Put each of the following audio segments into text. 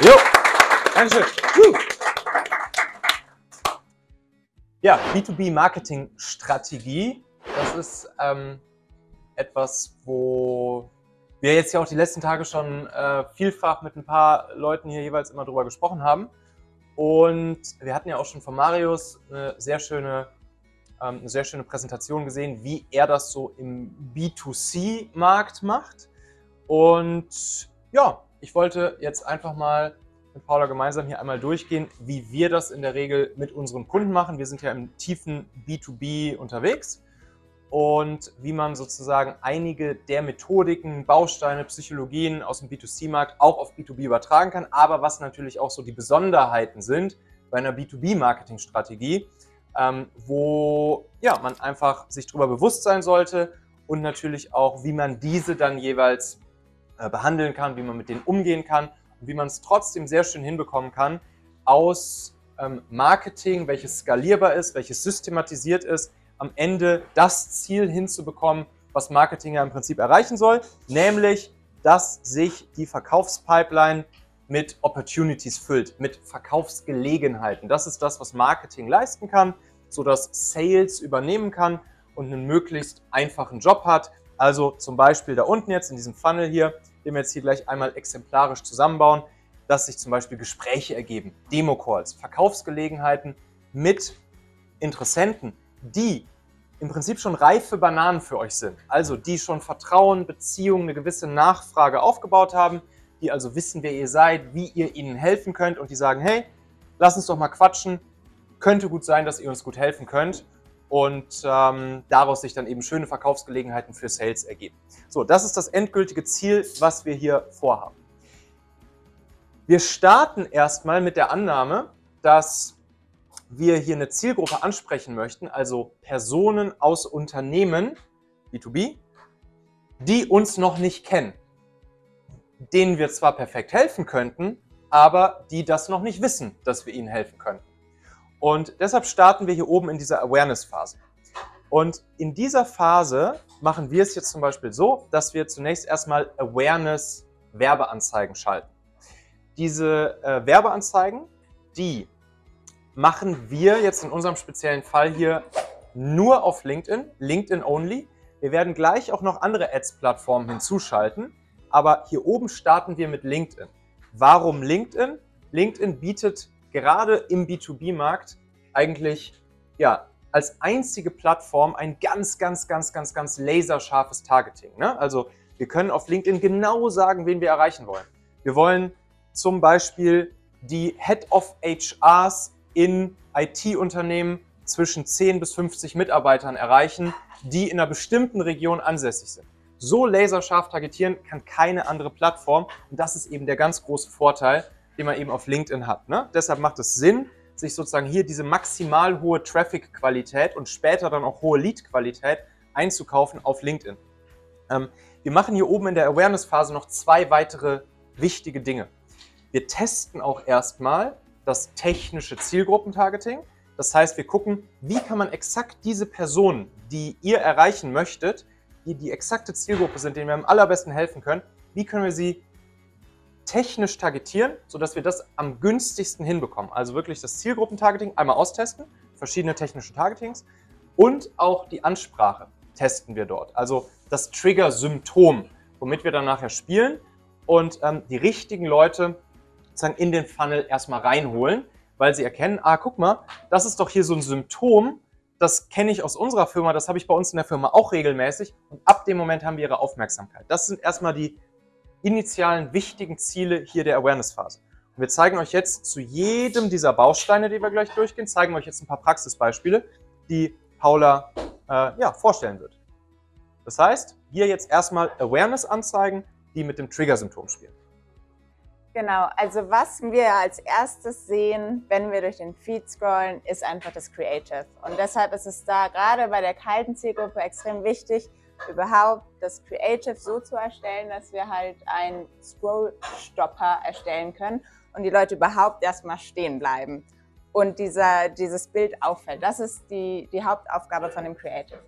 Jo, Dankeschön. Ja, B2B-Marketing-Strategie, das ist ähm, etwas, wo wir jetzt ja auch die letzten Tage schon äh, vielfach mit ein paar Leuten hier jeweils immer drüber gesprochen haben. Und wir hatten ja auch schon von Marius eine sehr schöne, ähm, eine sehr schöne Präsentation gesehen, wie er das so im B2C-Markt macht. Und ja, ich wollte jetzt einfach mal mit Paula gemeinsam hier einmal durchgehen, wie wir das in der Regel mit unseren Kunden machen. Wir sind ja im tiefen B2B unterwegs und wie man sozusagen einige der Methodiken, Bausteine, Psychologien aus dem B2C-Markt auch auf B2B übertragen kann, aber was natürlich auch so die Besonderheiten sind bei einer B2B-Marketing-Strategie, ähm, wo ja, man einfach sich darüber bewusst sein sollte und natürlich auch, wie man diese dann jeweils behandeln kann, wie man mit denen umgehen kann wie man es trotzdem sehr schön hinbekommen kann, aus ähm, Marketing, welches skalierbar ist, welches systematisiert ist, am Ende das Ziel hinzubekommen, was Marketing ja im Prinzip erreichen soll, nämlich, dass sich die Verkaufspipeline mit Opportunities füllt, mit Verkaufsgelegenheiten. Das ist das, was Marketing leisten kann, sodass Sales übernehmen kann und einen möglichst einfachen Job hat. Also zum Beispiel da unten jetzt in diesem Funnel hier, den wir jetzt hier gleich einmal exemplarisch zusammenbauen, dass sich zum Beispiel Gespräche ergeben, Demo-Calls, Verkaufsgelegenheiten mit Interessenten, die im Prinzip schon reife Bananen für euch sind. Also die schon Vertrauen, Beziehungen, eine gewisse Nachfrage aufgebaut haben, die also wissen, wer ihr seid, wie ihr ihnen helfen könnt und die sagen, hey, lass uns doch mal quatschen, könnte gut sein, dass ihr uns gut helfen könnt und ähm, daraus sich dann eben schöne Verkaufsgelegenheiten für Sales ergeben. So, das ist das endgültige Ziel, was wir hier vorhaben. Wir starten erstmal mit der Annahme, dass wir hier eine Zielgruppe ansprechen möchten, also Personen aus Unternehmen, B2B, die uns noch nicht kennen, denen wir zwar perfekt helfen könnten, aber die das noch nicht wissen, dass wir ihnen helfen können. Und deshalb starten wir hier oben in dieser Awareness-Phase. Und in dieser Phase machen wir es jetzt zum Beispiel so, dass wir zunächst erstmal Awareness-Werbeanzeigen schalten. Diese äh, Werbeanzeigen, die machen wir jetzt in unserem speziellen Fall hier nur auf LinkedIn, LinkedIn only. Wir werden gleich auch noch andere Ads-Plattformen hinzuschalten, aber hier oben starten wir mit LinkedIn. Warum LinkedIn? LinkedIn bietet gerade im B2B-Markt eigentlich ja, als einzige Plattform ein ganz, ganz, ganz, ganz, ganz laserscharfes Targeting. Ne? Also wir können auf LinkedIn genau sagen, wen wir erreichen wollen. Wir wollen zum Beispiel die Head of HRs in IT-Unternehmen zwischen 10 bis 50 Mitarbeitern erreichen, die in einer bestimmten Region ansässig sind. So laserscharf targetieren kann keine andere Plattform und das ist eben der ganz große Vorteil, den man eben auf LinkedIn hat. Ne? Deshalb macht es Sinn, sich sozusagen hier diese maximal hohe Traffic-Qualität und später dann auch hohe Lead-Qualität einzukaufen auf LinkedIn. Ähm, wir machen hier oben in der Awareness-Phase noch zwei weitere wichtige Dinge. Wir testen auch erstmal das technische Zielgruppentargeting. Das heißt, wir gucken, wie kann man exakt diese Personen, die ihr erreichen möchtet, die die exakte Zielgruppe sind, denen wir am allerbesten helfen können, wie können wir sie technisch targetieren, sodass wir das am günstigsten hinbekommen. Also wirklich das Zielgruppentargeting einmal austesten, verschiedene technische Targetings und auch die Ansprache testen wir dort. Also das Trigger-Symptom, womit wir dann nachher spielen und ähm, die richtigen Leute sozusagen in den Funnel erstmal reinholen, weil sie erkennen, ah, guck mal, das ist doch hier so ein Symptom, das kenne ich aus unserer Firma, das habe ich bei uns in der Firma auch regelmäßig und ab dem Moment haben wir ihre Aufmerksamkeit. Das sind erstmal die initialen wichtigen Ziele hier der Awareness-Phase. Und wir zeigen euch jetzt zu jedem dieser Bausteine, die wir gleich durchgehen, zeigen euch jetzt ein paar Praxisbeispiele, die Paula äh, ja, vorstellen wird. Das heißt, hier jetzt erstmal Awareness-Anzeigen, die mit dem Trigger-Symptom spielen. Genau, also was wir als erstes sehen, wenn wir durch den Feed scrollen, ist einfach das Creative. Und deshalb ist es da gerade bei der kalten Zielgruppe extrem wichtig, überhaupt das Creative so zu erstellen, dass wir halt einen Scroll-Stopper erstellen können und die Leute überhaupt erstmal stehen bleiben und dieser, dieses Bild auffällt. Das ist die, die Hauptaufgabe von dem Creative.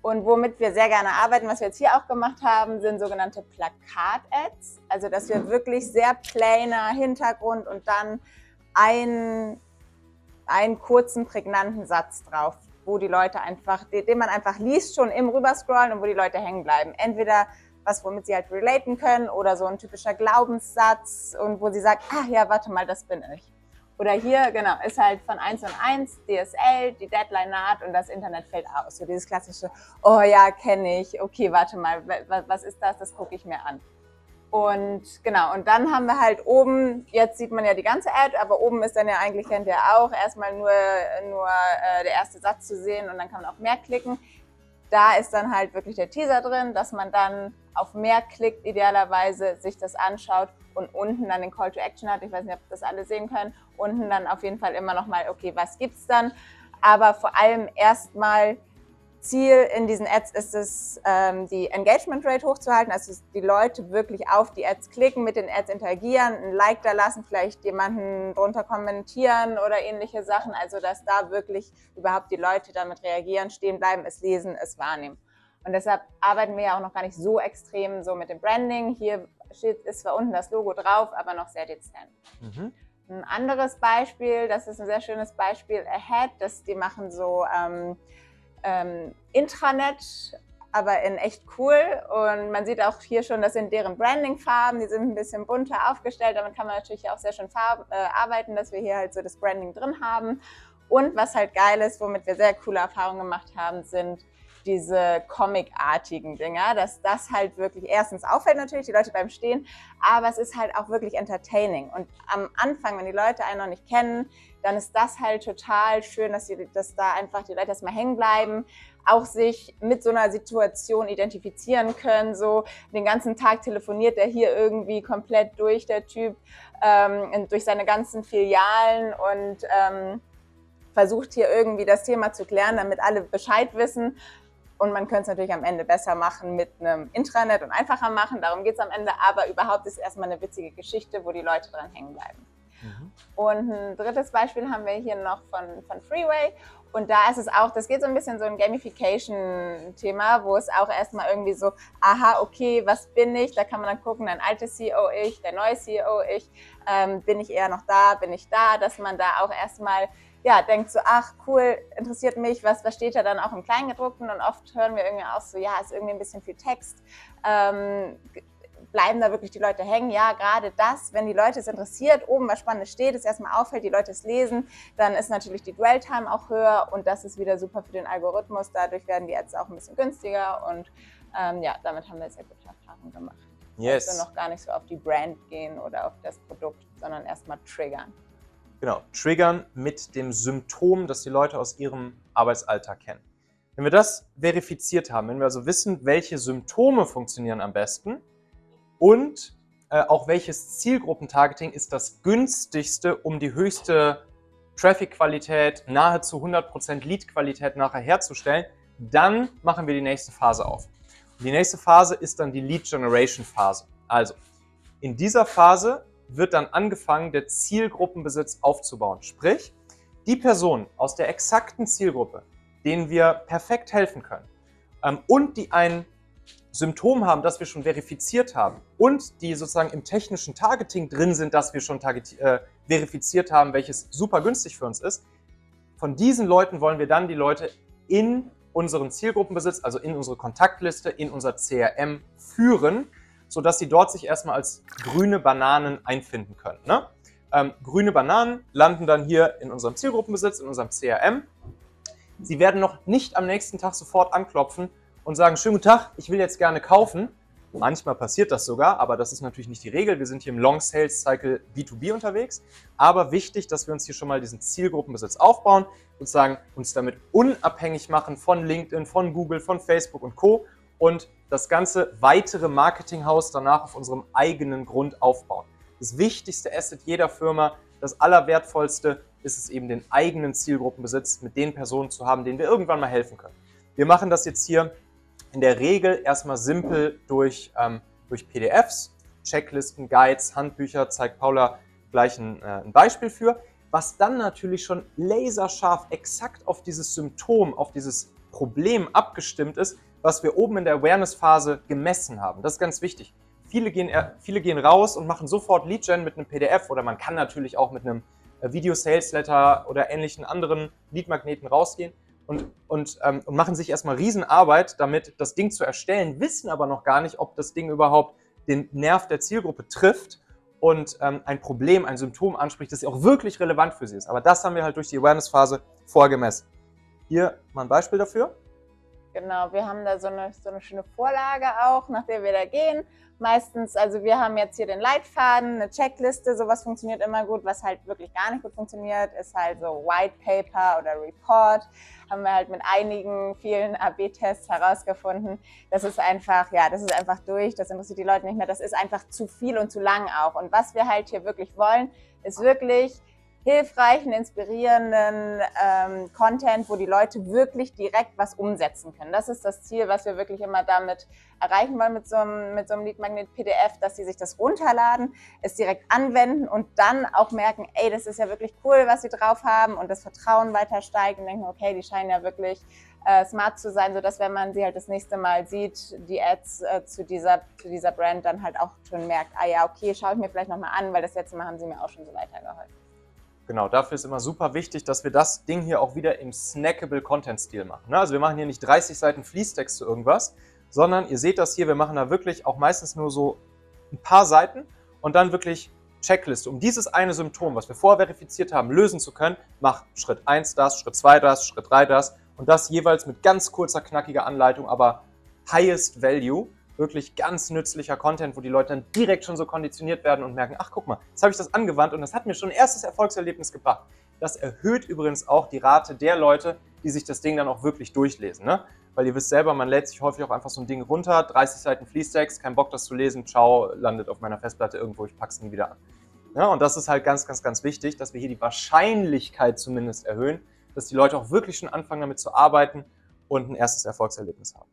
Und womit wir sehr gerne arbeiten, was wir jetzt hier auch gemacht haben, sind sogenannte Plakat-Ads. Also, dass wir wirklich sehr plainer Hintergrund und dann einen, einen kurzen, prägnanten Satz drauf, wo die Leute einfach, den man einfach liest schon im Rüberscrollen und wo die Leute hängen bleiben. Entweder was, womit sie halt relaten können oder so ein typischer Glaubenssatz und wo sie sagt, ah ja, warte mal, das bin ich. Oder hier, genau, ist halt von 1 und 1 DSL, die Deadline naht und das Internet fällt aus. So dieses klassische, oh ja, kenne ich, okay, warte mal, was ist das? Das gucke ich mir an. Und genau, und dann haben wir halt oben, jetzt sieht man ja die ganze Ad, aber oben ist dann ja eigentlich hinterher auch erstmal nur, nur äh, der erste Satz zu sehen und dann kann man auch mehr klicken. Da ist dann halt wirklich der Teaser drin, dass man dann auf mehr klickt, idealerweise sich das anschaut und unten dann den Call to Action hat. Ich weiß nicht, ob das alle sehen können. Unten dann auf jeden Fall immer nochmal, okay, was gibt's dann? Aber vor allem erstmal Ziel in diesen Ads ist es, ähm, die Engagement Rate hochzuhalten, also die Leute wirklich auf die Ads klicken, mit den Ads interagieren, ein Like da lassen, vielleicht jemanden drunter kommentieren oder ähnliche Sachen. Also dass da wirklich überhaupt die Leute damit reagieren, stehen bleiben, es lesen, es wahrnehmen. Und deshalb arbeiten wir ja auch noch gar nicht so extrem so mit dem Branding. Hier steht, ist zwar unten das Logo drauf, aber noch sehr dezent. Mhm. Ein anderes Beispiel, das ist ein sehr schönes Beispiel, Ahead, das, die machen so ähm, ähm, Intranet, aber in echt cool. Und man sieht auch hier schon, das sind deren Branding-Farben, die sind ein bisschen bunter aufgestellt. Damit kann man natürlich auch sehr schön Farben, äh, arbeiten, dass wir hier halt so das Branding drin haben. Und was halt geil ist, womit wir sehr coole Erfahrungen gemacht haben, sind diese Comic-artigen Dinger, dass das halt wirklich erstens auffällt natürlich, die Leute beim Stehen, aber es ist halt auch wirklich entertaining. Und am Anfang, wenn die Leute einen noch nicht kennen, dann ist das halt total schön, dass, die, dass da einfach die Leute erstmal hängen bleiben, auch sich mit so einer Situation identifizieren können. So den ganzen Tag telefoniert der hier irgendwie komplett durch, der Typ, ähm, durch seine ganzen Filialen und ähm, versucht hier irgendwie das Thema zu klären, damit alle Bescheid wissen. Und man könnte es natürlich am Ende besser machen mit einem Intranet und einfacher machen. Darum geht es am Ende. Aber überhaupt ist es erstmal eine witzige Geschichte, wo die Leute dran hängen bleiben. Mhm. Und ein drittes Beispiel haben wir hier noch von, von Freeway. Und da ist es auch, das geht so ein bisschen so ein Gamification-Thema, wo es auch erstmal irgendwie so, aha, okay, was bin ich? Da kann man dann gucken, dein altes CEO ich, der neue CEO ich, ähm, bin ich eher noch da, bin ich da, dass man da auch erstmal ja, denkt so, ach cool, interessiert mich, was, was steht da dann auch im Kleingedruckten und oft hören wir irgendwie auch so, ja, ist irgendwie ein bisschen viel Text. Ähm, bleiben da wirklich die Leute hängen? Ja, gerade das, wenn die Leute es interessiert, oben was Spannendes steht, es erstmal auffällt, die Leute es lesen, dann ist natürlich die Dwell-Time auch höher und das ist wieder super für den Algorithmus. Dadurch werden die Ads auch ein bisschen günstiger und ähm, ja, damit haben wir sehr gute Erfahrungen gemacht. Yes. Also noch gar nicht so auf die Brand gehen oder auf das Produkt, sondern erstmal triggern. Genau, triggern mit dem Symptom, das die Leute aus ihrem Arbeitsalltag kennen. Wenn wir das verifiziert haben, wenn wir also wissen, welche Symptome funktionieren am besten und äh, auch welches Zielgruppentargeting ist das günstigste, um die höchste Traffic-Qualität, nahezu 100% Lead-Qualität nachher herzustellen, dann machen wir die nächste Phase auf. Und die nächste Phase ist dann die Lead-Generation-Phase. Also, in dieser Phase wird dann angefangen, der Zielgruppenbesitz aufzubauen. Sprich, die Personen aus der exakten Zielgruppe, denen wir perfekt helfen können ähm, und die ein Symptom haben, das wir schon verifiziert haben und die sozusagen im technischen Targeting drin sind, das wir schon äh, verifiziert haben, welches super günstig für uns ist, von diesen Leuten wollen wir dann die Leute in unseren Zielgruppenbesitz, also in unsere Kontaktliste, in unser CRM führen sodass sie dort sich erstmal als grüne Bananen einfinden können. Ne? Ähm, grüne Bananen landen dann hier in unserem Zielgruppenbesitz, in unserem CRM. Sie werden noch nicht am nächsten Tag sofort anklopfen und sagen, schönen guten Tag, ich will jetzt gerne kaufen. Manchmal passiert das sogar, aber das ist natürlich nicht die Regel. Wir sind hier im Long Sales Cycle B2B unterwegs. Aber wichtig, dass wir uns hier schon mal diesen Zielgruppenbesitz aufbauen, sozusagen uns damit unabhängig machen von LinkedIn, von Google, von Facebook und Co. Und das ganze weitere Marketinghaus danach auf unserem eigenen Grund aufbauen. Das wichtigste Asset jeder Firma, das allerwertvollste ist es eben, den eigenen Zielgruppenbesitz mit den Personen zu haben, denen wir irgendwann mal helfen können. Wir machen das jetzt hier in der Regel erstmal simpel durch, ähm, durch PDFs, Checklisten, Guides, Handbücher, zeigt Paula gleich ein, äh, ein Beispiel für, was dann natürlich schon laserscharf exakt auf dieses Symptom, auf dieses Problem abgestimmt ist, was wir oben in der Awareness-Phase gemessen haben. Das ist ganz wichtig. Viele gehen, viele gehen raus und machen sofort Lead-Gen mit einem PDF oder man kann natürlich auch mit einem äh, Video-Sales-Letter oder ähnlichen anderen Lead-Magneten rausgehen und, und, ähm, und machen sich erstmal Riesenarbeit damit, das Ding zu erstellen, wissen aber noch gar nicht, ob das Ding überhaupt den Nerv der Zielgruppe trifft und ähm, ein Problem, ein Symptom anspricht, das auch wirklich relevant für sie ist. Aber das haben wir halt durch die Awareness-Phase vorgemessen. Hier mal ein Beispiel dafür. Genau, wir haben da so eine, so eine schöne Vorlage auch, nach der wir da gehen. Meistens, also wir haben jetzt hier den Leitfaden, eine Checkliste, sowas funktioniert immer gut. Was halt wirklich gar nicht gut funktioniert, ist halt so White Paper oder Report. Haben wir halt mit einigen, vielen AB-Tests herausgefunden. Das ist einfach, ja, das ist einfach durch, das interessiert die Leute nicht mehr. Das ist einfach zu viel und zu lang auch. Und was wir halt hier wirklich wollen, ist wirklich hilfreichen, inspirierenden ähm, Content, wo die Leute wirklich direkt was umsetzen können. Das ist das Ziel, was wir wirklich immer damit erreichen wollen mit so einem, mit so einem Lead Magnet PDF, dass sie sich das runterladen, es direkt anwenden und dann auch merken, ey, das ist ja wirklich cool, was sie drauf haben und das Vertrauen weiter steigt und denken, okay, die scheinen ja wirklich äh, smart zu sein, sodass wenn man sie halt das nächste Mal sieht, die Ads äh, zu, dieser, zu dieser Brand dann halt auch schon merkt, ah ja, okay, schaue ich mir vielleicht nochmal an, weil das letzte Mal haben sie mir auch schon so weitergeholfen. Genau, dafür ist immer super wichtig, dass wir das Ding hier auch wieder im snackable Content-Stil machen. Ne? Also wir machen hier nicht 30 Seiten Fließtext zu irgendwas, sondern ihr seht das hier, wir machen da wirklich auch meistens nur so ein paar Seiten und dann wirklich Checkliste. Um dieses eine Symptom, was wir vorher verifiziert haben, lösen zu können, mach Schritt 1 das, Schritt 2 das, Schritt 3 das und das jeweils mit ganz kurzer, knackiger Anleitung, aber highest value wirklich ganz nützlicher Content, wo die Leute dann direkt schon so konditioniert werden und merken, ach guck mal, jetzt habe ich das angewandt und das hat mir schon ein erstes Erfolgserlebnis gebracht. Das erhöht übrigens auch die Rate der Leute, die sich das Ding dann auch wirklich durchlesen. Ne? Weil ihr wisst selber, man lädt sich häufig auch einfach so ein Ding runter, 30 Seiten Fließtext, kein Bock das zu lesen, ciao, landet auf meiner Festplatte irgendwo, ich pack's nie wieder an. Ja, und das ist halt ganz, ganz, ganz wichtig, dass wir hier die Wahrscheinlichkeit zumindest erhöhen, dass die Leute auch wirklich schon anfangen damit zu arbeiten und ein erstes Erfolgserlebnis haben.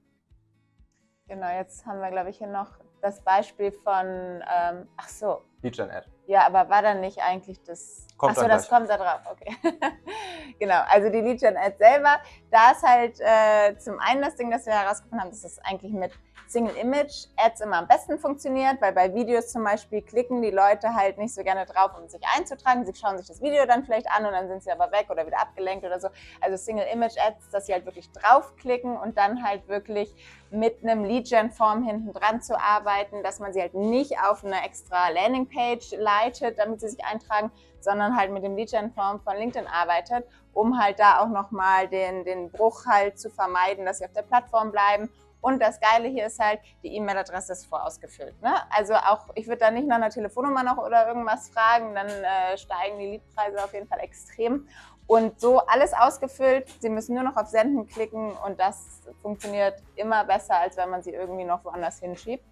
Genau, jetzt haben wir, glaube ich, hier noch das Beispiel von, ähm, ach so. Lead Ad. Ja, aber war dann nicht eigentlich das. Kommt ach so, das kommt da drauf, okay. genau, also die Lead Ad selber, da ist halt äh, zum einen das Ding, das wir herausgefunden haben, dass es eigentlich mit Single Image Ads immer am besten funktioniert, weil bei Videos zum Beispiel klicken die Leute halt nicht so gerne drauf, um sich einzutragen. Sie schauen sich das Video dann vielleicht an und dann sind sie aber weg oder wieder abgelenkt oder so. Also Single Image Ads, dass sie halt wirklich draufklicken und dann halt wirklich mit einem Lead-Gen-Form hinten dran zu arbeiten, dass man sie halt nicht auf eine extra Landingpage leitet, damit sie sich eintragen, sondern halt mit dem Lead-Gen-Form von LinkedIn arbeitet, um halt da auch nochmal den, den Bruch halt zu vermeiden, dass sie auf der Plattform bleiben und das Geile hier ist halt, die E-Mail-Adresse ist vorausgefüllt. Ne? Also auch, ich würde da nicht nach einer Telefonnummer noch oder irgendwas fragen, dann äh, steigen die Leadpreise auf jeden Fall extrem. Und so alles ausgefüllt. Sie müssen nur noch auf Senden klicken und das funktioniert immer besser, als wenn man sie irgendwie noch woanders hinschiebt.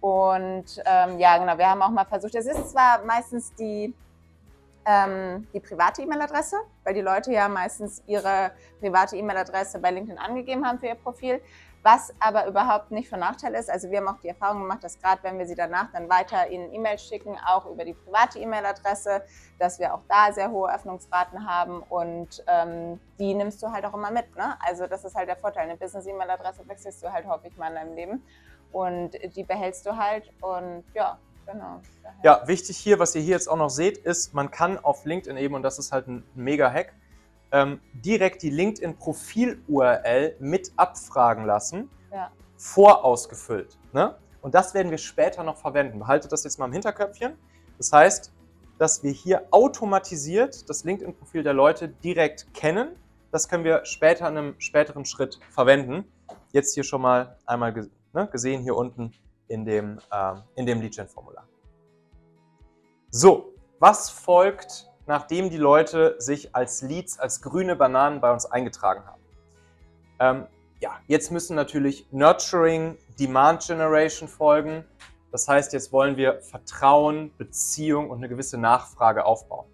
Und ähm, ja, genau, wir haben auch mal versucht, es ist zwar meistens die, ähm, die private E-Mail-Adresse, weil die Leute ja meistens ihre private E-Mail-Adresse bei LinkedIn angegeben haben für ihr Profil. Was aber überhaupt nicht von Nachteil ist, also wir haben auch die Erfahrung gemacht, dass gerade wenn wir sie danach dann weiter ihnen E-Mails schicken, auch über die private E-Mail-Adresse, dass wir auch da sehr hohe Öffnungsraten haben und ähm, die nimmst du halt auch immer mit. Ne? Also das ist halt der Vorteil. Eine Business-E-Mail-Adresse wechselst du halt häufig mal in deinem Leben und die behältst du halt und ja, Genau. Ja, wichtig hier, was ihr hier jetzt auch noch seht, ist, man kann auf LinkedIn eben, und das ist halt ein mega Hack, ähm, direkt die LinkedIn-Profil-URL mit abfragen lassen, ja. vorausgefüllt. Ne? Und das werden wir später noch verwenden. Behaltet das jetzt mal im Hinterköpfchen. Das heißt, dass wir hier automatisiert das LinkedIn-Profil der Leute direkt kennen. Das können wir später in einem späteren Schritt verwenden. Jetzt hier schon mal einmal ne, gesehen hier unten in dem, äh, in dem Lead-Gen-Formular. So, was folgt nachdem die Leute sich als Leads, als grüne Bananen bei uns eingetragen haben. Ähm, ja, jetzt müssen natürlich Nurturing, Demand Generation folgen. Das heißt, jetzt wollen wir Vertrauen, Beziehung und eine gewisse Nachfrage aufbauen.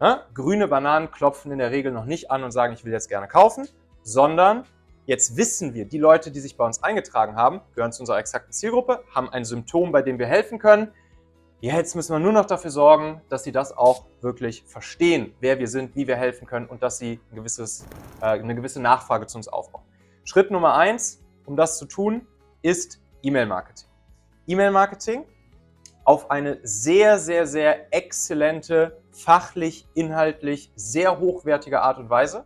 Ja? Grüne Bananen klopfen in der Regel noch nicht an und sagen, ich will jetzt gerne kaufen, sondern jetzt wissen wir, die Leute, die sich bei uns eingetragen haben, gehören zu unserer exakten Zielgruppe, haben ein Symptom, bei dem wir helfen können jetzt müssen wir nur noch dafür sorgen, dass sie das auch wirklich verstehen, wer wir sind, wie wir helfen können und dass sie ein gewisses, äh, eine gewisse Nachfrage zu uns aufbauen. Schritt Nummer eins, um das zu tun, ist E-Mail-Marketing. E-Mail-Marketing auf eine sehr, sehr, sehr exzellente, fachlich, inhaltlich, sehr hochwertige Art und Weise.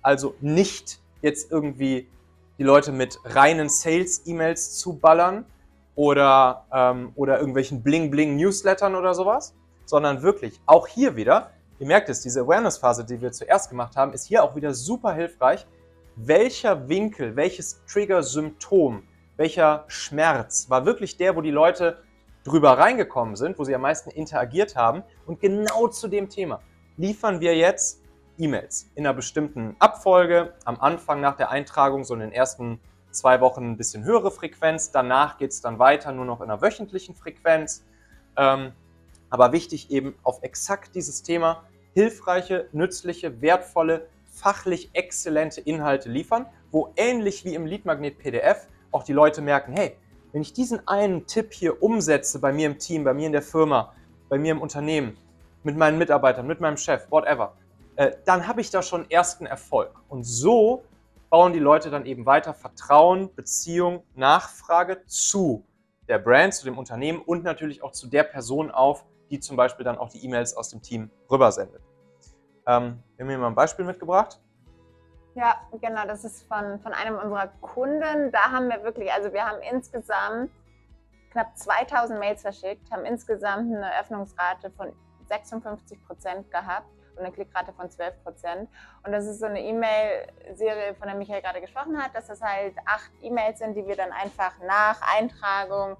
Also nicht jetzt irgendwie die Leute mit reinen Sales-E-Mails zu ballern oder, ähm, oder irgendwelchen Bling-Bling-Newslettern oder sowas, sondern wirklich auch hier wieder, ihr merkt es, diese Awareness-Phase, die wir zuerst gemacht haben, ist hier auch wieder super hilfreich. Welcher Winkel, welches Trigger-Symptom, welcher Schmerz war wirklich der, wo die Leute drüber reingekommen sind, wo sie am meisten interagiert haben. Und genau zu dem Thema liefern wir jetzt E-Mails in einer bestimmten Abfolge. Am Anfang nach der Eintragung, so in den ersten zwei Wochen ein bisschen höhere Frequenz. Danach geht es dann weiter nur noch in einer wöchentlichen Frequenz. Ähm, aber wichtig eben auf exakt dieses Thema hilfreiche, nützliche, wertvolle, fachlich exzellente Inhalte liefern, wo ähnlich wie im Leadmagnet PDF auch die Leute merken, hey, wenn ich diesen einen Tipp hier umsetze bei mir im Team, bei mir in der Firma, bei mir im Unternehmen, mit meinen Mitarbeitern, mit meinem Chef, whatever, äh, dann habe ich da schon ersten Erfolg. Und so bauen die Leute dann eben weiter Vertrauen, Beziehung, Nachfrage zu der Brand, zu dem Unternehmen und natürlich auch zu der Person auf, die zum Beispiel dann auch die E-Mails aus dem Team rübersendet. Ähm, wir haben hier mal ein Beispiel mitgebracht. Ja, genau, das ist von, von einem unserer Kunden. Da haben wir wirklich, also wir haben insgesamt knapp 2000 Mails verschickt, haben insgesamt eine Öffnungsrate von 56 Prozent gehabt und eine Klickrate von 12 Prozent. Und das ist so eine E-Mail-Serie, von der Michael gerade gesprochen hat, dass das halt acht E-Mails sind, die wir dann einfach nach Eintragung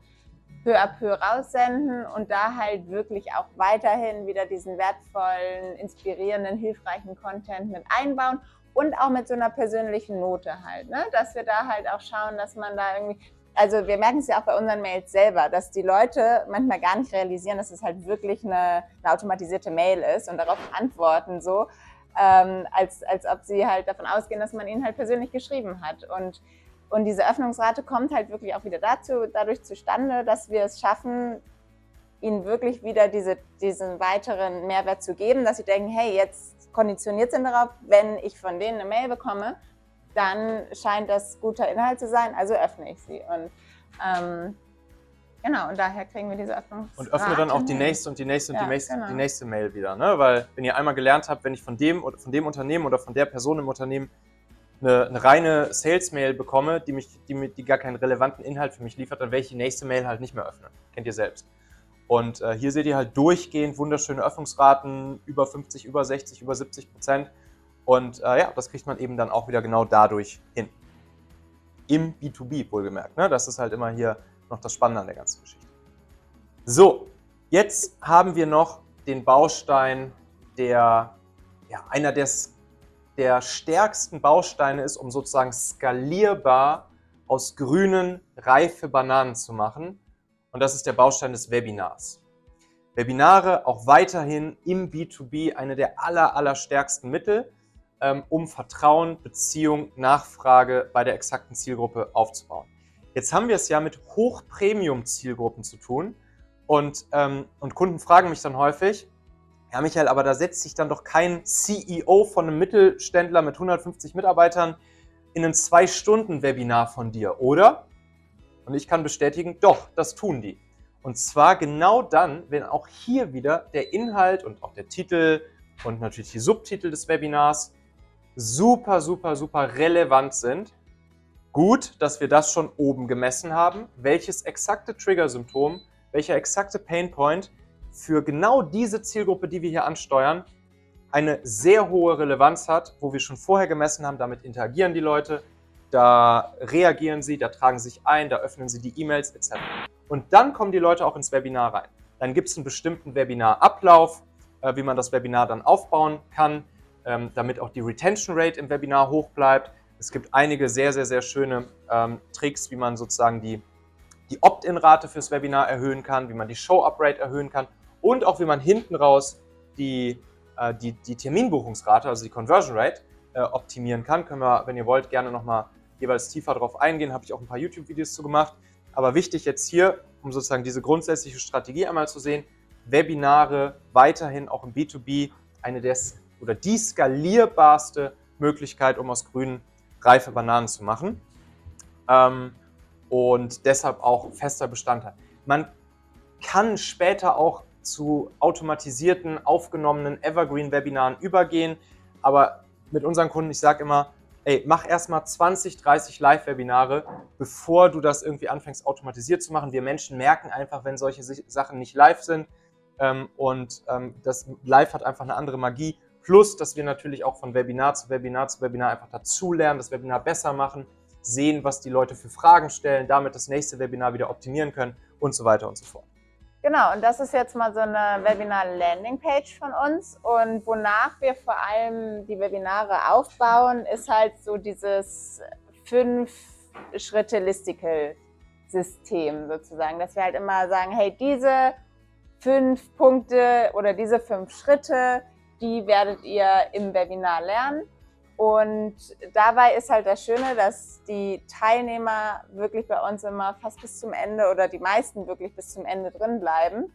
peu à peu raussenden und da halt wirklich auch weiterhin wieder diesen wertvollen, inspirierenden, hilfreichen Content mit einbauen und auch mit so einer persönlichen Note halt, ne? dass wir da halt auch schauen, dass man da irgendwie, also wir merken es ja auch bei unseren Mails selber, dass die Leute manchmal gar nicht realisieren, dass es halt wirklich eine, eine automatisierte Mail ist und darauf antworten so, ähm, als, als ob sie halt davon ausgehen, dass man ihnen halt persönlich geschrieben hat. Und und diese Öffnungsrate kommt halt wirklich auch wieder dazu, dadurch zustande, dass wir es schaffen, ihnen wirklich wieder diese, diesen weiteren Mehrwert zu geben, dass sie denken, hey, jetzt konditioniert sind darauf, wenn ich von denen eine Mail bekomme, dann scheint das guter Inhalt zu sein, also öffne ich sie. Und ähm, genau, und daher kriegen wir diese Öffnung. Und öffne dann auch die nächste und die nächste und ja, die, nächste, genau. die nächste Mail wieder. Ne? Weil wenn ihr einmal gelernt habt, wenn ich von dem oder von dem Unternehmen oder von der Person im Unternehmen eine, eine reine Sales-Mail bekomme, die, mich, die, die gar keinen relevanten Inhalt für mich liefert, dann werde ich die nächste Mail halt nicht mehr öffnen. Kennt ihr selbst. Und äh, hier seht ihr halt durchgehend wunderschöne Öffnungsraten, über 50, über 60, über 70 Prozent. Und äh, ja, das kriegt man eben dann auch wieder genau dadurch hin. Im B2B wohlgemerkt. Ne? Das ist halt immer hier noch das Spannende an der ganzen Geschichte. So, jetzt haben wir noch den Baustein, der ja, einer des, der stärksten Bausteine ist, um sozusagen skalierbar aus grünen, reife Bananen zu machen und das ist der Baustein des Webinars. Webinare auch weiterhin im B2B eine der aller, aller stärksten Mittel, um Vertrauen, Beziehung, Nachfrage bei der exakten Zielgruppe aufzubauen. Jetzt haben wir es ja mit Hoch-Premium-Zielgruppen zu tun und, ähm, und Kunden fragen mich dann häufig, ja Michael, aber da setzt sich dann doch kein CEO von einem Mittelständler mit 150 Mitarbeitern in ein Zwei-Stunden-Webinar von dir, oder? Und ich kann bestätigen, doch, das tun die. Und zwar genau dann, wenn auch hier wieder der Inhalt und auch der Titel und natürlich die Subtitel des Webinars super, super, super relevant sind. Gut, dass wir das schon oben gemessen haben, welches exakte Trigger-Symptom, welcher exakte Painpoint für genau diese Zielgruppe, die wir hier ansteuern, eine sehr hohe Relevanz hat, wo wir schon vorher gemessen haben, damit interagieren die Leute, da reagieren sie, da tragen sie sich ein, da öffnen sie die E-Mails etc. Und dann kommen die Leute auch ins Webinar rein. Dann gibt es einen bestimmten Webinarablauf, äh, wie man das Webinar dann aufbauen kann, ähm, damit auch die Retention Rate im Webinar hoch bleibt. Es gibt einige sehr, sehr, sehr schöne ähm, Tricks, wie man sozusagen die, die Opt-in-Rate fürs Webinar erhöhen kann, wie man die Show-Up-Rate erhöhen kann und auch wie man hinten raus die, äh, die, die Terminbuchungsrate, also die Conversion Rate, äh, optimieren kann. Können wir, wenn ihr wollt, gerne nochmal jeweils tiefer darauf eingehen, habe ich auch ein paar YouTube-Videos zu gemacht. Aber wichtig jetzt hier, um sozusagen diese grundsätzliche Strategie einmal zu sehen, Webinare weiterhin auch im B2B eine der oder die skalierbarste Möglichkeit, um aus grünen, reife Bananen zu machen. Ähm, und deshalb auch fester Bestandteil. Man kann später auch zu automatisierten, aufgenommenen Evergreen-Webinaren übergehen, aber mit unseren Kunden, ich sage immer, ey, mach erstmal 20, 30 Live-Webinare, bevor du das irgendwie anfängst automatisiert zu machen. Wir Menschen merken einfach, wenn solche Sachen nicht live sind. Ähm, und ähm, das Live hat einfach eine andere Magie. Plus, dass wir natürlich auch von Webinar zu Webinar zu Webinar einfach dazulernen, das Webinar besser machen, sehen, was die Leute für Fragen stellen, damit das nächste Webinar wieder optimieren können und so weiter und so fort. Genau, und das ist jetzt mal so eine Webinar-Landing-Page von uns. Und wonach wir vor allem die Webinare aufbauen, ist halt so dieses Fünf-Schritte-Listicle-System sozusagen. Dass wir halt immer sagen, hey, diese fünf Punkte oder diese fünf Schritte, die werdet ihr im Webinar lernen. Und dabei ist halt das Schöne, dass die Teilnehmer wirklich bei uns immer fast bis zum Ende oder die meisten wirklich bis zum Ende drin bleiben,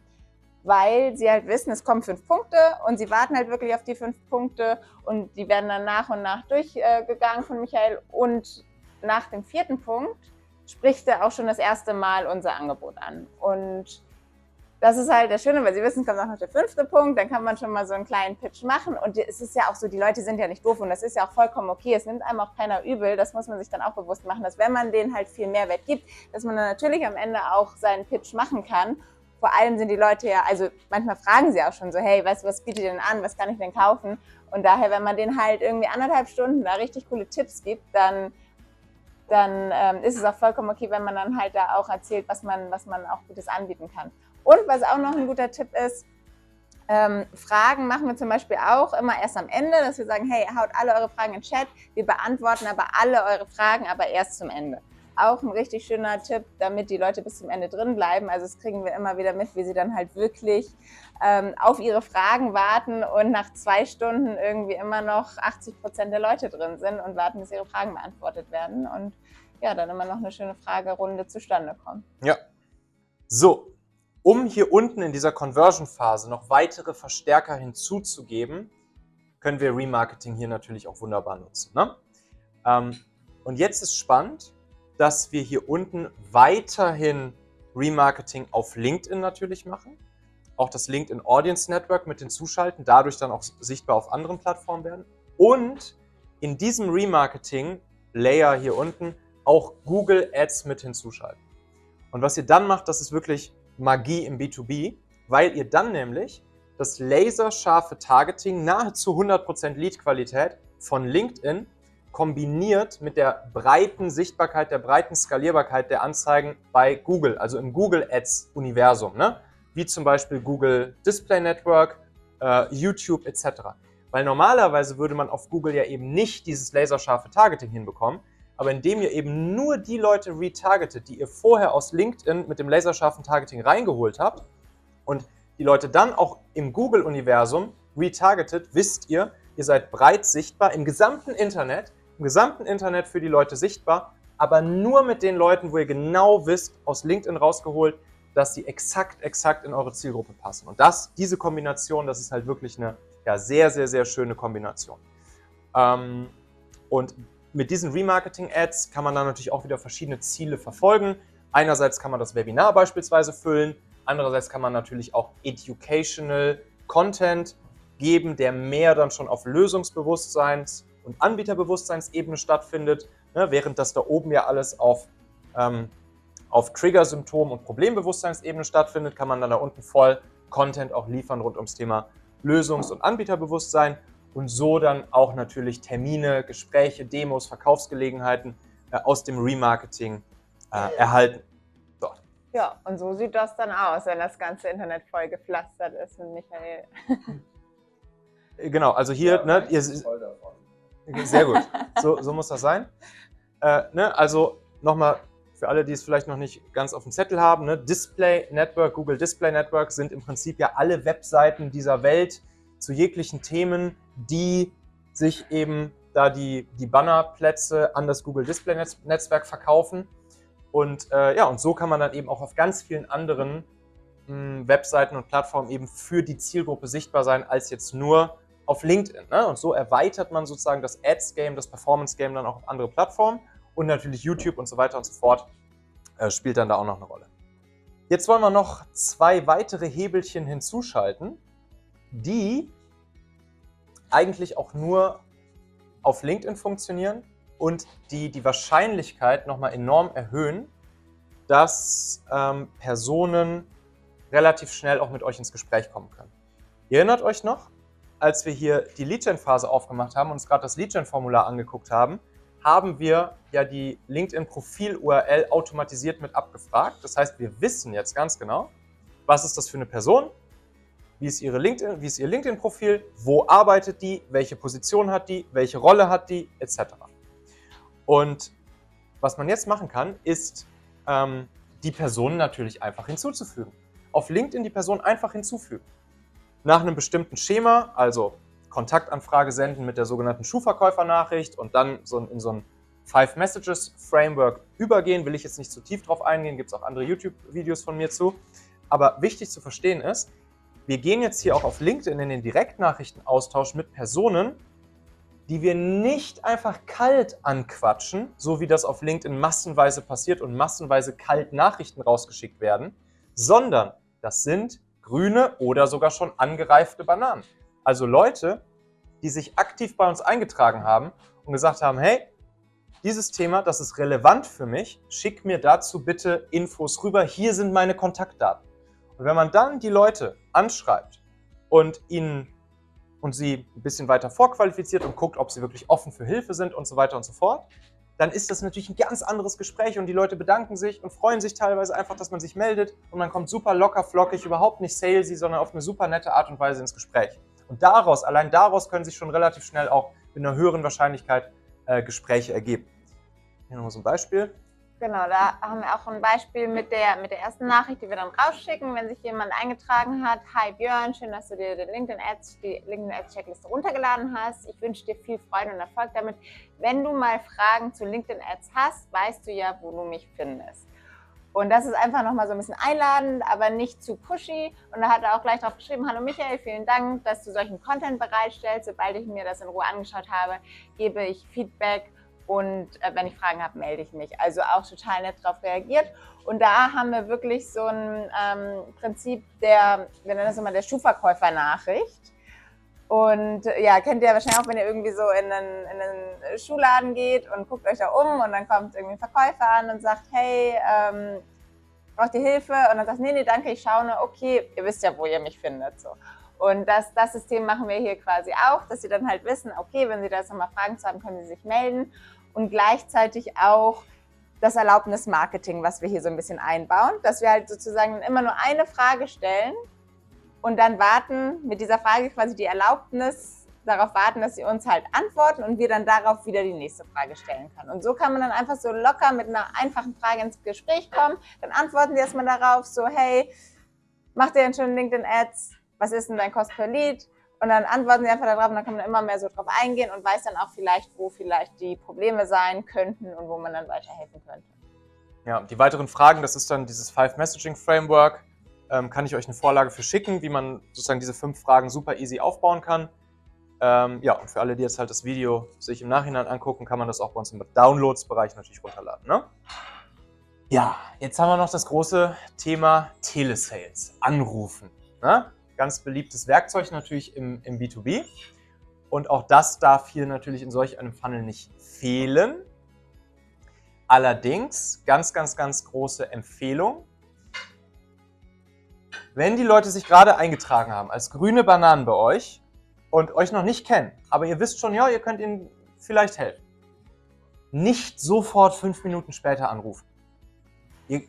weil sie halt wissen, es kommen fünf Punkte und sie warten halt wirklich auf die fünf Punkte und die werden dann nach und nach durchgegangen von Michael. Und nach dem vierten Punkt spricht er auch schon das erste Mal unser Angebot an. Und das ist halt das Schöne, weil sie wissen, kommt auch noch der fünfte Punkt, dann kann man schon mal so einen kleinen Pitch machen. Und es ist ja auch so, die Leute sind ja nicht doof und das ist ja auch vollkommen okay. Es nimmt einem auch keiner übel. Das muss man sich dann auch bewusst machen, dass wenn man denen halt viel Mehrwert gibt, dass man dann natürlich am Ende auch seinen Pitch machen kann. Vor allem sind die Leute ja, also manchmal fragen sie auch schon so, hey, weißt was bietet ihr denn an? Was kann ich denn kaufen? Und daher, wenn man denen halt irgendwie anderthalb Stunden da richtig coole Tipps gibt, dann dann ähm, ist es auch vollkommen okay, wenn man dann halt da auch erzählt, was man, was man auch Gutes anbieten kann. Und was auch noch ein guter Tipp ist, ähm, Fragen machen wir zum Beispiel auch immer erst am Ende, dass wir sagen, hey, haut alle eure Fragen in den Chat. Wir beantworten aber alle eure Fragen, aber erst zum Ende. Auch ein richtig schöner Tipp, damit die Leute bis zum Ende drin bleiben. Also das kriegen wir immer wieder mit, wie sie dann halt wirklich ähm, auf ihre Fragen warten und nach zwei Stunden irgendwie immer noch 80 Prozent der Leute drin sind und warten, bis ihre Fragen beantwortet werden. Und ja, dann immer noch eine schöne Fragerunde zustande kommt. Ja. So, um hier unten in dieser Conversion-Phase noch weitere Verstärker hinzuzugeben, können wir Remarketing hier natürlich auch wunderbar nutzen. Ne? Ähm, und jetzt ist spannend, dass wir hier unten weiterhin Remarketing auf LinkedIn natürlich machen. Auch das LinkedIn Audience Network mit hinzuschalten, dadurch dann auch sichtbar auf anderen Plattformen werden. Und in diesem Remarketing-Layer hier unten auch Google Ads mit hinzuschalten. Und was ihr dann macht, das ist wirklich Magie im B2B, weil ihr dann nämlich das laserscharfe Targeting nahezu 100% Lead-Qualität von LinkedIn kombiniert mit der breiten Sichtbarkeit, der breiten Skalierbarkeit der Anzeigen bei Google, also im Google Ads-Universum, ne? wie zum Beispiel Google Display Network, äh, YouTube etc. Weil normalerweise würde man auf Google ja eben nicht dieses laserscharfe Targeting hinbekommen, aber indem ihr eben nur die Leute retargetet, die ihr vorher aus LinkedIn mit dem laserscharfen Targeting reingeholt habt und die Leute dann auch im Google-Universum retargetet, wisst ihr, ihr seid breit sichtbar im gesamten Internet, im gesamten Internet für die Leute sichtbar, aber nur mit den Leuten, wo ihr genau wisst, aus LinkedIn rausgeholt, dass sie exakt, exakt in eure Zielgruppe passen. Und das, diese Kombination, das ist halt wirklich eine ja, sehr, sehr, sehr schöne Kombination. Ähm, und mit diesen Remarketing-Ads kann man dann natürlich auch wieder verschiedene Ziele verfolgen. Einerseits kann man das Webinar beispielsweise füllen, andererseits kann man natürlich auch Educational Content geben, der mehr dann schon auf Lösungsbewusstseins- und Anbieterbewusstseinsebene stattfindet, ne, während das da oben ja alles auf, ähm, auf Trigger-Symptom- und Problembewusstseinsebene stattfindet, kann man dann da unten voll Content auch liefern rund ums Thema Lösungs- und Anbieterbewusstsein und so dann auch natürlich Termine, Gespräche, Demos, Verkaufsgelegenheiten äh, aus dem Remarketing äh, erhalten. So. Ja, und so sieht das dann aus, wenn das ganze Internet voll gepflastert ist mit Michael. Äh, genau, also hier, ja, ne, ihr, sehr gut, so, so muss das sein. Äh, ne, also nochmal für alle, die es vielleicht noch nicht ganz auf dem Zettel haben, ne, Display Network, Google Display Network sind im Prinzip ja alle Webseiten dieser Welt zu jeglichen Themen, die sich eben da die, die Bannerplätze an das Google Display Netzwerk verkaufen. Und äh, ja, und so kann man dann eben auch auf ganz vielen anderen mh, hm, Webseiten und Plattformen eben für die Zielgruppe sichtbar sein, als jetzt nur auf LinkedIn. Ne? Und so erweitert man sozusagen das Ads-Game, das Performance-Game dann auch auf andere Plattformen und natürlich YouTube und so weiter und so fort äh, spielt dann da auch noch eine Rolle. Jetzt wollen wir noch zwei weitere Hebelchen hinzuschalten, die eigentlich auch nur auf LinkedIn funktionieren und die die Wahrscheinlichkeit nochmal enorm erhöhen, dass ähm, Personen relativ schnell auch mit euch ins Gespräch kommen können. Ihr erinnert euch noch, als wir hier die Lead-Gen-Phase aufgemacht haben und uns gerade das Lead-Gen-Formular angeguckt haben, haben wir ja die LinkedIn-Profil-URL automatisiert mit abgefragt. Das heißt, wir wissen jetzt ganz genau, was ist das für eine Person, wie ist, ihre LinkedIn, wie ist ihr LinkedIn-Profil, wo arbeitet die, welche Position hat die, welche Rolle hat die, etc. Und was man jetzt machen kann, ist ähm, die Person natürlich einfach hinzuzufügen. Auf LinkedIn die Person einfach hinzufügen. Nach einem bestimmten Schema, also Kontaktanfrage senden mit der sogenannten Schuhverkäufernachricht und dann so in so ein Five Messages Framework übergehen, will ich jetzt nicht zu tief drauf eingehen, gibt es auch andere YouTube-Videos von mir zu. Aber wichtig zu verstehen ist, wir gehen jetzt hier auch auf LinkedIn in den Direktnachrichtenaustausch mit Personen, die wir nicht einfach kalt anquatschen, so wie das auf LinkedIn massenweise passiert und massenweise kalt Nachrichten rausgeschickt werden, sondern das sind grüne oder sogar schon angereifte Bananen. Also Leute, die sich aktiv bei uns eingetragen haben und gesagt haben, hey, dieses Thema, das ist relevant für mich, schick mir dazu bitte Infos rüber, hier sind meine Kontaktdaten. Und wenn man dann die Leute anschreibt und ihnen und sie ein bisschen weiter vorqualifiziert und guckt, ob sie wirklich offen für Hilfe sind und so weiter und so fort, dann ist das natürlich ein ganz anderes Gespräch und die Leute bedanken sich und freuen sich teilweise einfach, dass man sich meldet und man kommt super locker, flockig, überhaupt nicht salesy, sondern auf eine super nette Art und Weise ins Gespräch. Und daraus, allein daraus können sich schon relativ schnell auch mit einer höheren Wahrscheinlichkeit äh, Gespräche ergeben. Hier nochmal so ein Beispiel. Genau, da haben wir auch ein Beispiel mit der, mit der ersten Nachricht, die wir dann rausschicken, wenn sich jemand eingetragen hat. Hi Björn, schön, dass du dir die LinkedIn Ads, die LinkedIn Ads Checkliste runtergeladen hast. Ich wünsche dir viel Freude und Erfolg damit. Wenn du mal Fragen zu LinkedIn Ads hast, weißt du ja, wo du mich findest. Und das ist einfach nochmal so ein bisschen einladend, aber nicht zu pushy. Und da hat er auch gleich drauf geschrieben, hallo Michael, vielen Dank, dass du solchen Content bereitstellst. Sobald ich mir das in Ruhe angeschaut habe, gebe ich Feedback und äh, wenn ich Fragen habe, melde ich mich. Also auch total nett darauf reagiert. Und da haben wir wirklich so ein ähm, Prinzip der, wir nennen das immer der Schuhverkäufer-Nachricht. Und äh, ja, kennt ihr wahrscheinlich auch, wenn ihr irgendwie so in einen, in einen Schuhladen geht und guckt euch da um und dann kommt irgendwie ein Verkäufer an und sagt, hey, ähm, braucht ihr Hilfe? Und dann sagt, nee, nee, danke, ich schaue nur, okay, ihr wisst ja, wo ihr mich findet. So. Und das, das System machen wir hier quasi auch, dass sie dann halt wissen, okay, wenn sie da jetzt nochmal Fragen zu haben, können sie sich melden und gleichzeitig auch das Erlaubnismarketing, was wir hier so ein bisschen einbauen, dass wir halt sozusagen immer nur eine Frage stellen und dann warten, mit dieser Frage quasi die Erlaubnis darauf warten, dass sie uns halt antworten und wir dann darauf wieder die nächste Frage stellen können. Und so kann man dann einfach so locker mit einer einfachen Frage ins Gespräch kommen. Dann antworten sie erstmal darauf, so, hey, macht ihr denn schon LinkedIn-Ads? Was ist denn dein Cost per Lead? Und dann antworten sie einfach darauf und dann kann man immer mehr so drauf eingehen und weiß dann auch vielleicht, wo vielleicht die Probleme sein könnten und wo man dann weiterhelfen könnte. Ja, die weiteren Fragen, das ist dann dieses Five Messaging Framework. Ähm, kann ich euch eine Vorlage für schicken, wie man sozusagen diese fünf Fragen super easy aufbauen kann. Ähm, ja, und für alle, die jetzt halt das Video sich im Nachhinein angucken, kann man das auch bei uns im Downloads-Bereich natürlich runterladen. Ne? Ja, jetzt haben wir noch das große Thema Telesales, Anrufen. Ne? Ganz beliebtes Werkzeug natürlich im, im B2B. Und auch das darf hier natürlich in solch einem Funnel nicht fehlen. Allerdings, ganz, ganz, ganz große Empfehlung. Wenn die Leute sich gerade eingetragen haben als grüne Bananen bei euch und euch noch nicht kennen, aber ihr wisst schon, ja, ihr könnt ihnen vielleicht helfen, nicht sofort fünf Minuten später anrufen. Ihr,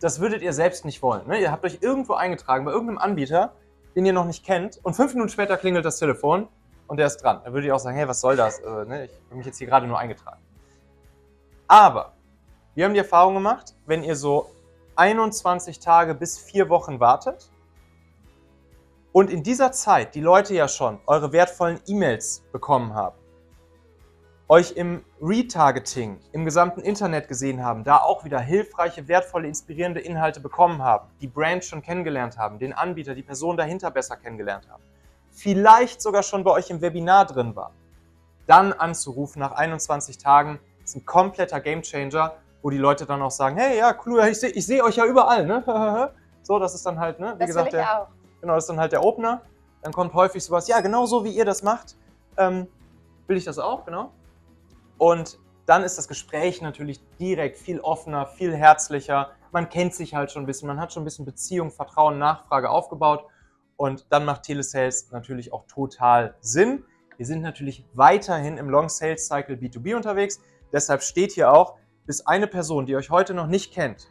das würdet ihr selbst nicht wollen. Ne? Ihr habt euch irgendwo eingetragen bei irgendeinem Anbieter den ihr noch nicht kennt und fünf Minuten später klingelt das Telefon und der ist dran. Dann würde ich auch sagen, hey, was soll das? Äh, ne, ich habe mich jetzt hier gerade nur eingetragen. Aber wir haben die Erfahrung gemacht, wenn ihr so 21 Tage bis vier Wochen wartet und in dieser Zeit die Leute ja schon eure wertvollen E-Mails bekommen haben, euch im Retargeting im gesamten Internet gesehen haben, da auch wieder hilfreiche, wertvolle, inspirierende Inhalte bekommen haben, die Brand schon kennengelernt haben, den Anbieter, die Person dahinter besser kennengelernt haben. vielleicht sogar schon bei euch im Webinar drin war, dann anzurufen nach 21 Tagen ist ein kompletter Gamechanger, wo die Leute dann auch sagen, hey, ja, cool, ich sehe seh euch ja überall, ne? so, das ist dann halt, ne? Wie das gesagt, der, auch. Genau, das ist dann halt der Opener. Dann kommt häufig sowas, ja, genau so wie ihr das macht, ähm, will ich das auch, genau. Und dann ist das Gespräch natürlich direkt viel offener, viel herzlicher. Man kennt sich halt schon ein bisschen, man hat schon ein bisschen Beziehung, Vertrauen, Nachfrage aufgebaut. Und dann macht Telesales natürlich auch total Sinn. Wir sind natürlich weiterhin im Long Sales Cycle B2B unterwegs. Deshalb steht hier auch, bis eine Person, die euch heute noch nicht kennt,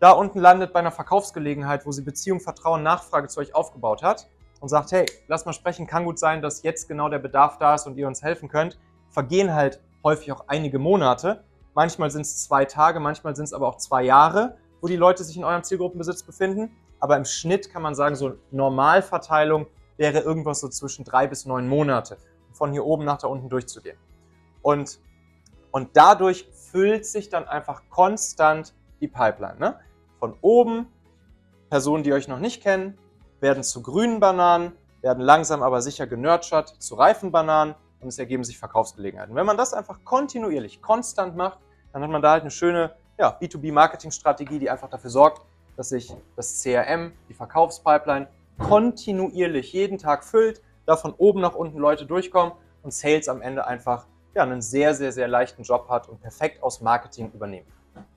da unten landet bei einer Verkaufsgelegenheit, wo sie Beziehung, Vertrauen, Nachfrage zu euch aufgebaut hat und sagt, hey, lass mal sprechen, kann gut sein, dass jetzt genau der Bedarf da ist und ihr uns helfen könnt, vergehen halt häufig auch einige Monate. Manchmal sind es zwei Tage, manchmal sind es aber auch zwei Jahre, wo die Leute sich in eurem Zielgruppenbesitz befinden. Aber im Schnitt kann man sagen, so Normalverteilung wäre irgendwas so zwischen drei bis neun Monate, von hier oben nach da unten durchzugehen. Und, und dadurch füllt sich dann einfach konstant die Pipeline. Ne? Von oben, Personen, die euch noch nicht kennen, werden zu grünen Bananen, werden langsam aber sicher genurtured zu reifen Bananen und es ergeben sich Verkaufsgelegenheiten. Wenn man das einfach kontinuierlich, konstant macht, dann hat man da halt eine schöne ja, B2B-Marketing-Strategie, die einfach dafür sorgt, dass sich das CRM, die Verkaufspipeline kontinuierlich jeden Tag füllt, da von oben nach unten Leute durchkommen und Sales am Ende einfach ja, einen sehr, sehr, sehr leichten Job hat und perfekt aus Marketing übernehmen kann.